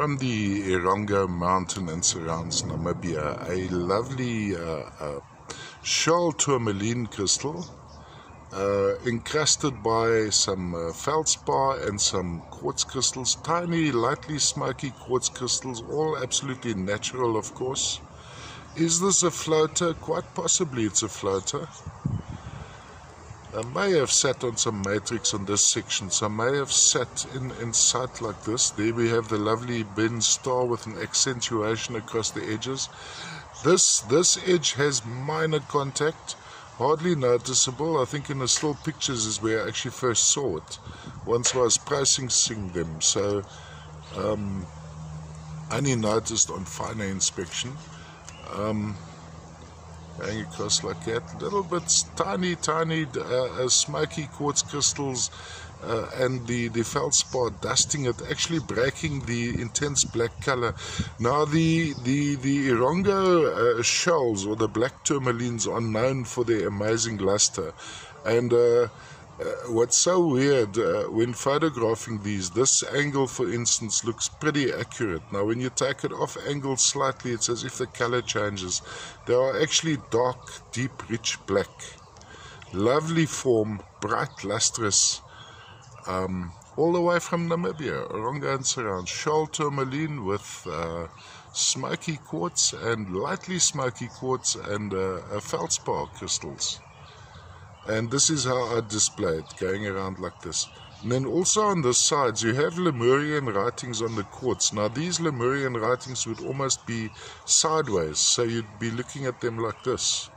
from the Erongo mountain and surrounds Namibia, a lovely uh, uh, schorl tourmaline crystal uh, encrusted by some uh, feldspar and some quartz crystals, tiny, lightly smoky quartz crystals, all absolutely natural, of course. Is this a floater? Quite possibly it's a floater. I may have sat on some matrix on this section, so I may have sat in, in sight like this. There we have the lovely Ben star with an accentuation across the edges. This, this edge has minor contact, hardly noticeable. I think in the still pictures is where I actually first saw it, once I was processing them. So, um, only noticed on finer inspection. Um, across like that. Little bit tiny, tiny uh, uh, smoky quartz crystals uh, and the, the feldspar dusting it, actually breaking the intense black color. Now the, the, the Erongo uh, schorls or the black tourmalines are known for their amazing luster. And uh, what's so weird uh, when photographing these, this angle, for instance, looks pretty accurate. Now, when you take it off angle slightly, it's as if the color changes. They are actually dark, deep, rich black. Lovely form, bright, lustrous. Um, all the way from Namibia, Erongo and surround. Schorl tourmaline with uh, smoky quartz and lightly smoky quartz and uh, feldspar crystals and this is how I display it going around like this. And then also on the sides you have Lemurian writings on the quartz now these Lemurian writings would almost be sideways so you'd be looking at them like this.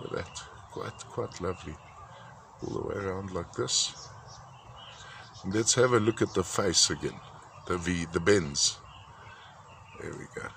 Look at that. Quite quite lovely. All the way around like this. And let's have a look at the face again. The V the bends. There we go